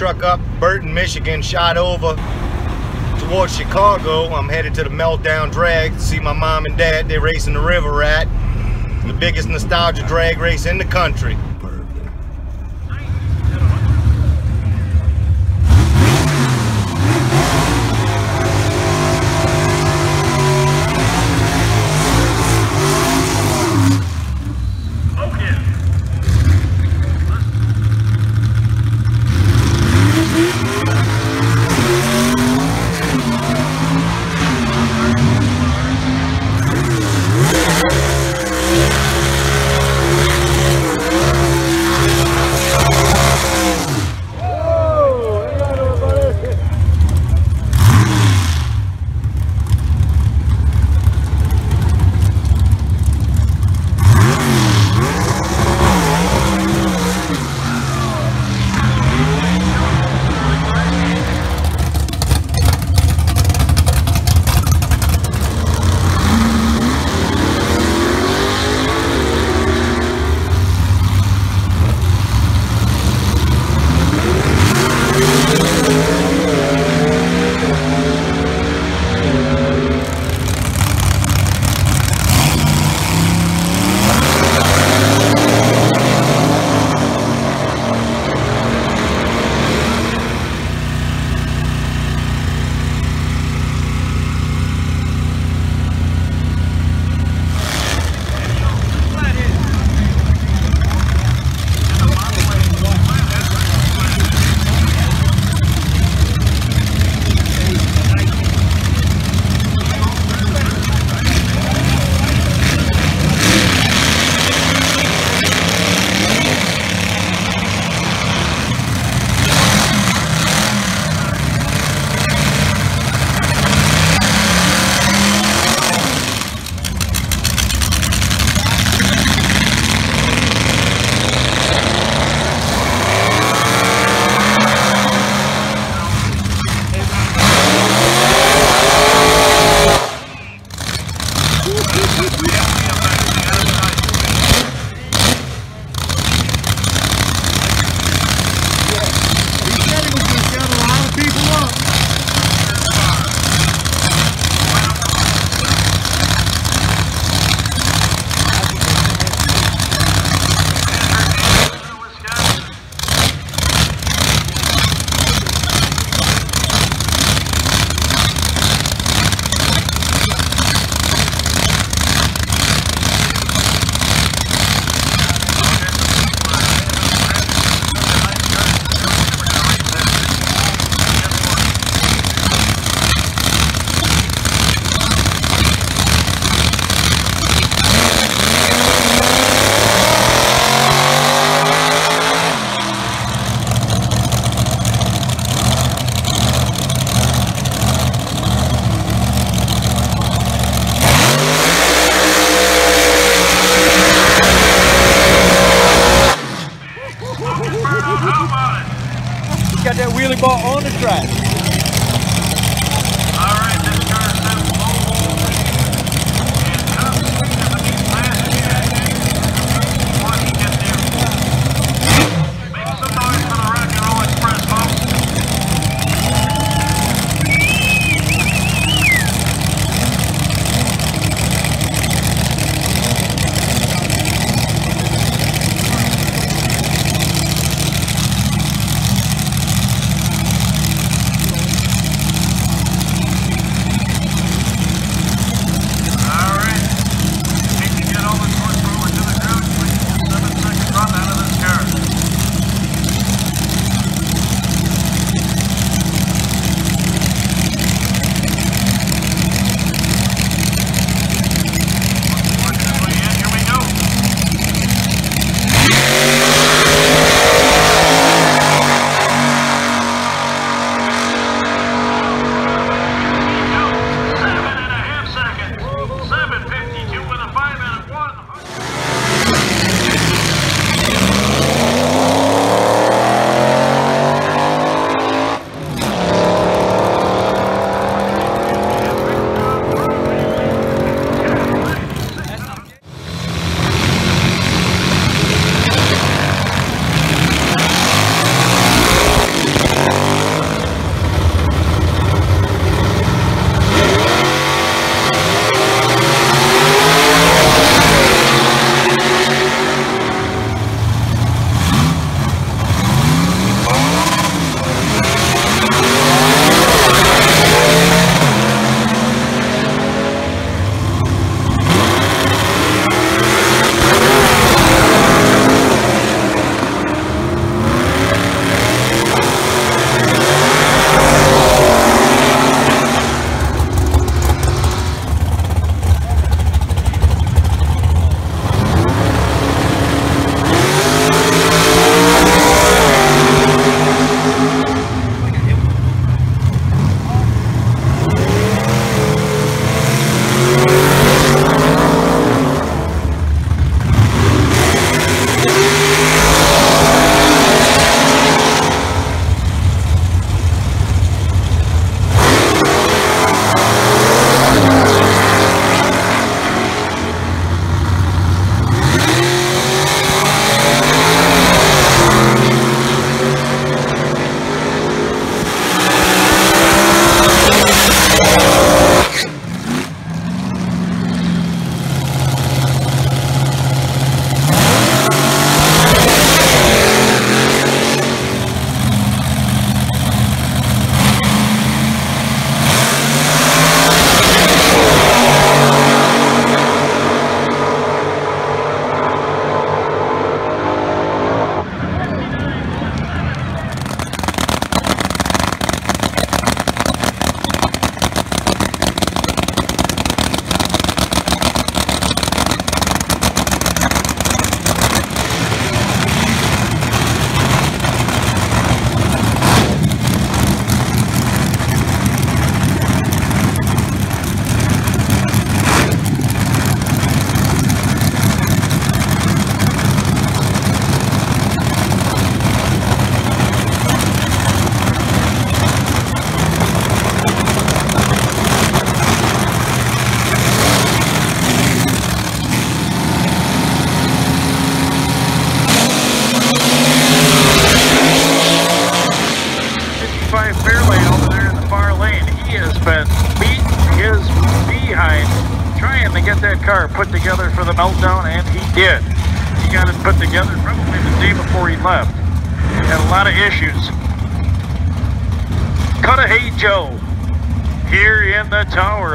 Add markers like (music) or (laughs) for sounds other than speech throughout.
truck up, Burton, Michigan, shot over towards Chicago. I'm headed to the Meltdown Drag to see my mom and dad. They're racing the River Rat, the biggest nostalgia drag race in the country.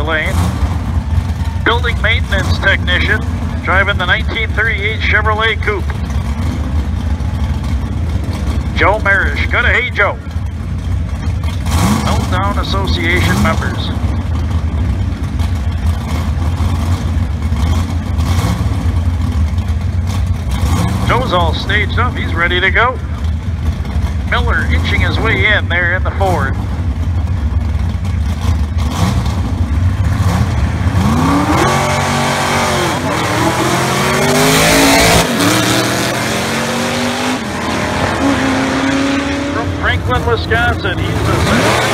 lane. Building maintenance technician, driving the 1938 Chevrolet Coupe. Joe Marish, gonna hey Joe. Meltdown Association members. Joe's all staged up, he's ready to go. Miller inching his way in there in the Ford. Franklin, Wisconsin. He's the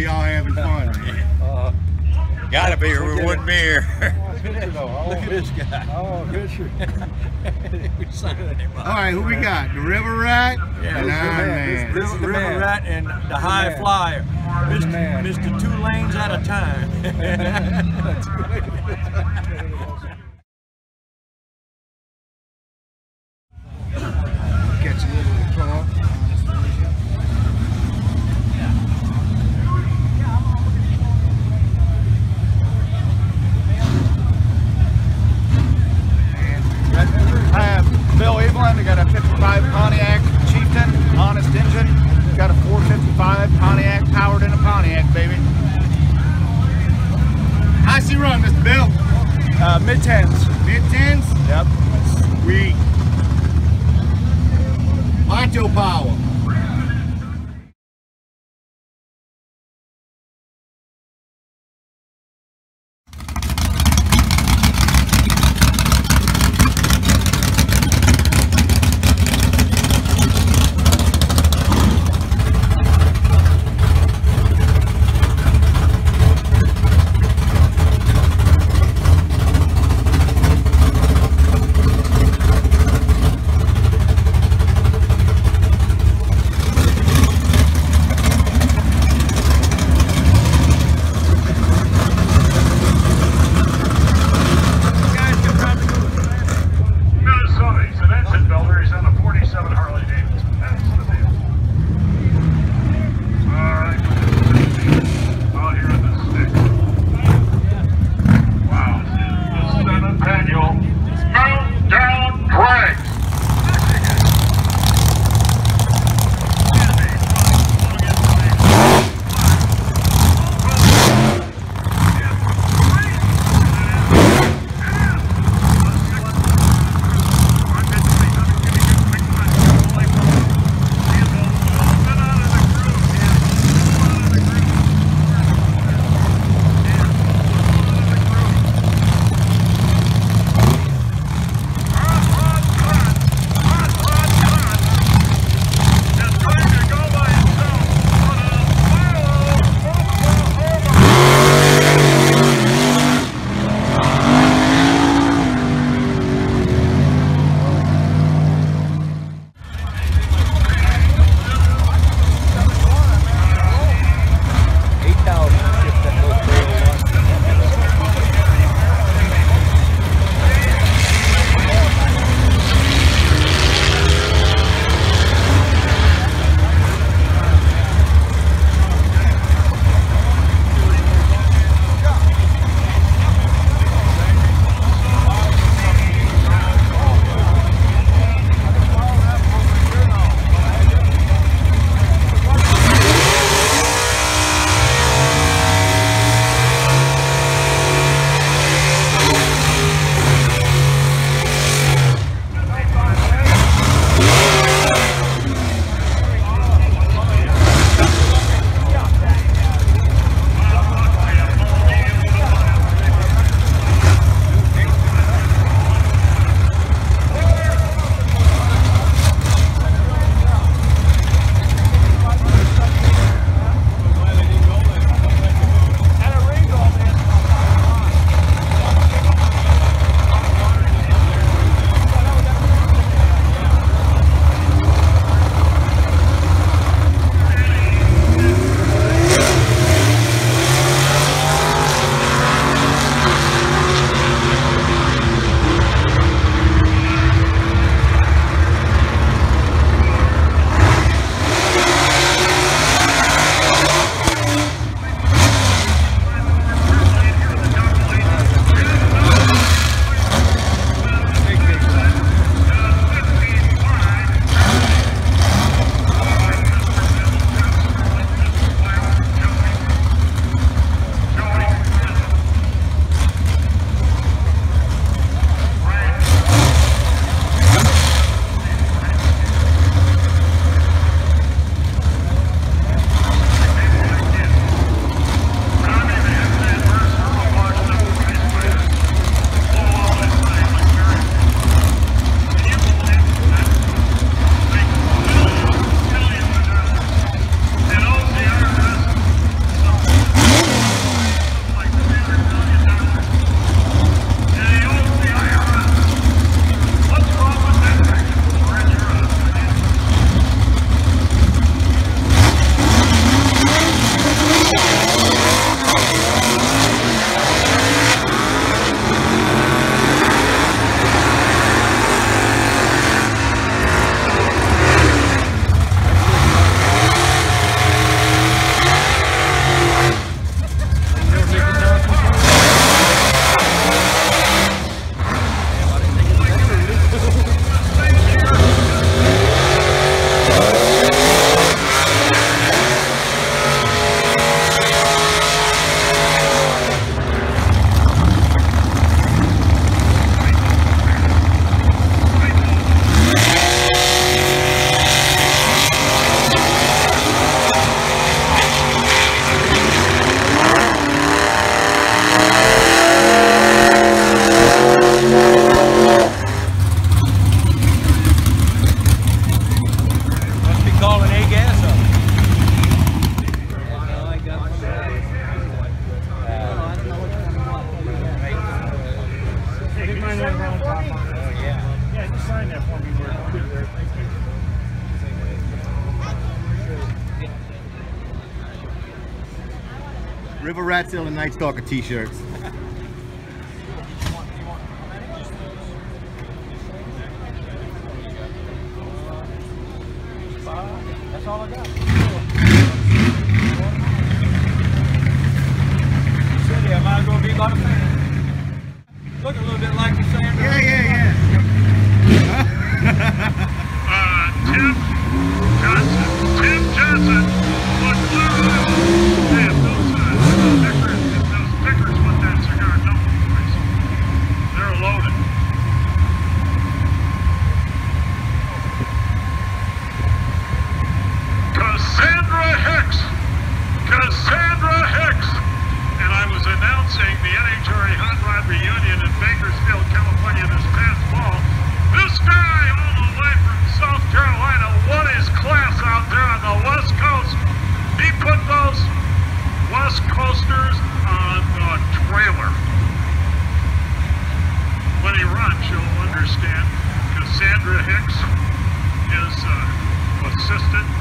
know y'all having fun. Uh, Gotta be, or we wouldn't be here. Look at this guy. Oh. All right, who we got? The River Rat? Yeah, and man. This, this River man. Rat and the High man. Flyer. Mr. Mr. Two lanes at a time. (laughs) (laughs) Night Stalker t-shirts. That's all I got. City, I might as well be by the fan. Look a little bit like the Sandra. Yeah, yeah, Uh, Tim Johnson. Tim Johnson. Look, man, those, uh, stickers, those stickers with that cigar number please. They're loaded. Cassandra Hicks. Cassandra Hicks. And I was announcing the NHRA Hot Rod Reunion in Bakersfield, California this past fall. This guy all the way from South Carolina won his class out there on the West Coast. He put those West Coasters on the trailer. When he runs, you'll understand. Cassandra Hicks is uh,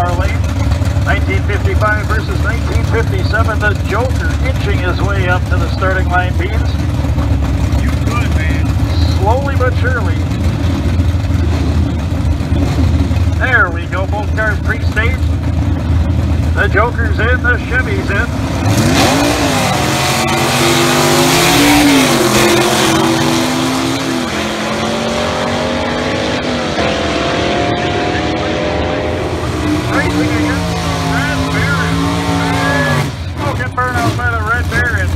The 1955 versus 1957. The Joker inching his way up to the starting line beans. You good, man. Slowly but surely. There we go, both cars pre-staged. The Joker's in, the Chevy's in. Racing against Red Baron. Smoking burnout by the Red Baron.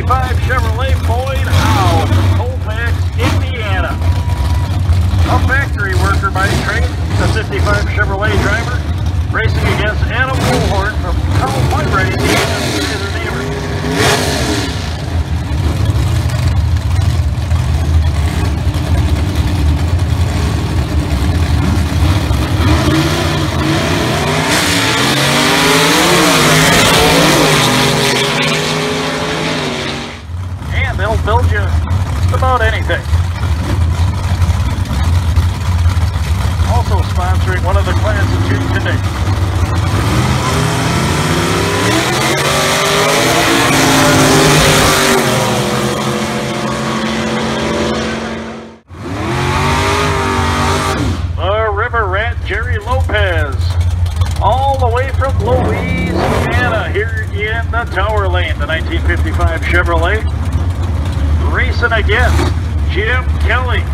55 Chevrolet Boyd Howe, Colfax, Indiana. A factory worker by trade, the 55 Chevrolet driver, racing against Adam Bullhorn from Colorado, Indiana. Here's his neighbor. And they'll build you just about anything. Also sponsoring one of the classes here today. The River Rat Jerry Lopez. All the way from Louisiana here in the Tower Lane, the 1955 Chevrolet. Racing against Jim Kelly.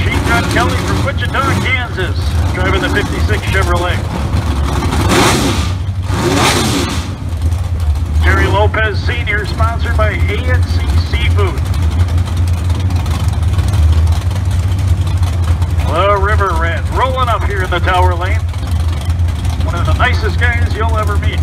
Sheepdog Kelly from Wichita, Kansas, driving the 56 Chevrolet. Jerry Lopez Sr., sponsored by ANC Seafood. The River Rat rolling up here in the Tower Lane. One of the nicest guys you'll ever meet.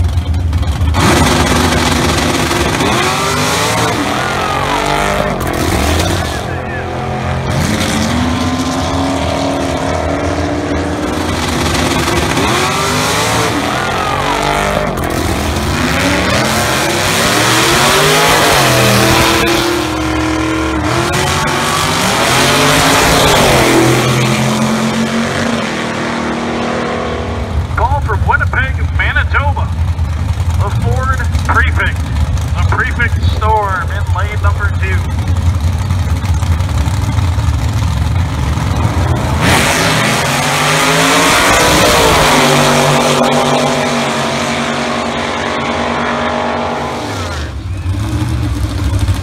Call from Winnipeg, Manitoba. The Ford Prefect. The Prefect Storm in lane number two.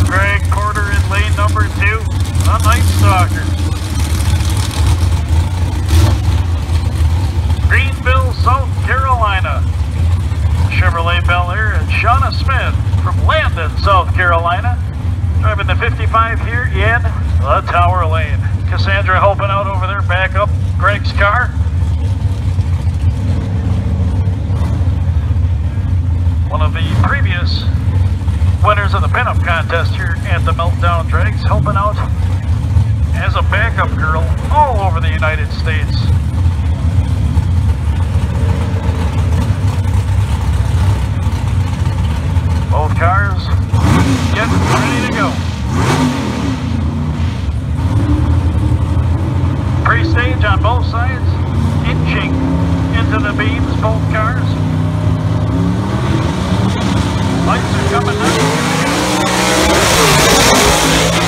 Greg Porter in lane number two. The Night Stalker. Greenville, South Carolina. Chevrolet Bel and Shauna Smith from Landon, South Carolina. Driving the 55 here in the Tower Lane. Cassandra helping out over there, back up Greg's car. One of the previous winners of the pinup contest here at the Meltdown Drags, helping out as a backup girl all over the United States. Cars getting ready to go. Pre-stage on both sides, inching into the beams, both cars. Lights are coming down.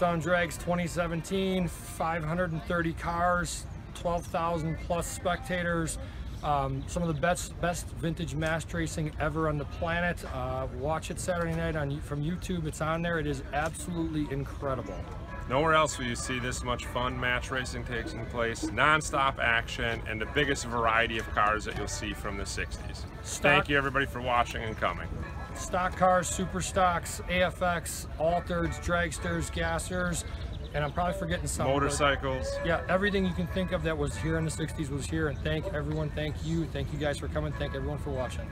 Meltdown Drags 2017, 530 cars, 12,000 plus spectators. Um, some of the best best vintage mass racing ever on the planet. Uh, watch it Saturday night on from YouTube. It's on there. It is absolutely incredible. Nowhere else will you see this much fun match racing taking place, non-stop action, and the biggest variety of cars that you'll see from the 60s. Thank you everybody for watching and coming. Stock cars, super stocks, AFX, altereds, dragsters, gassers, and I'm probably forgetting some. Motorcycles. Yeah, everything you can think of that was here in the 60s was here. And thank everyone. Thank you. Thank you guys for coming. Thank everyone for watching.